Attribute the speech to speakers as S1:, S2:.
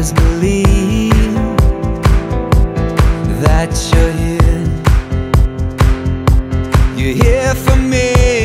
S1: always believe that you're here. You're here for me.